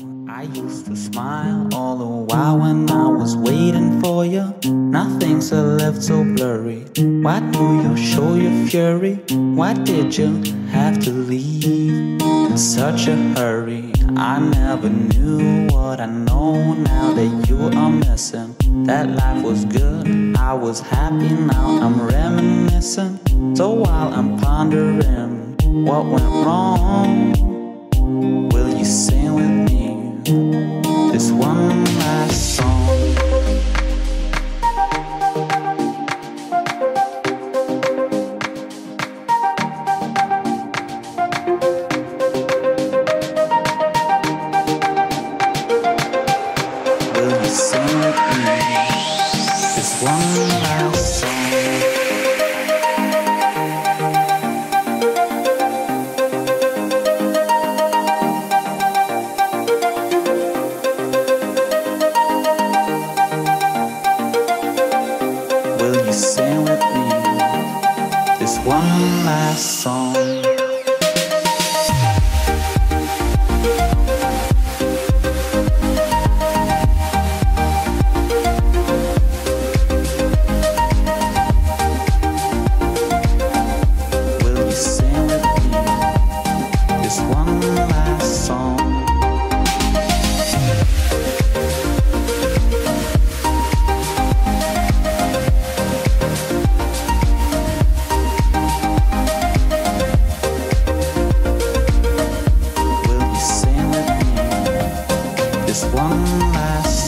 I used to smile all the while when I was waiting for you. Nothing's left so blurry. Why do you show your fury? Why did you have to leave in such a hurry? I never knew what I know now that you are missing. That life was good, I was happy, now I'm reminiscing. So while I'm pondering what went wrong, will you sing with me this one last song? Will you sing with me this one last song? One last song? One last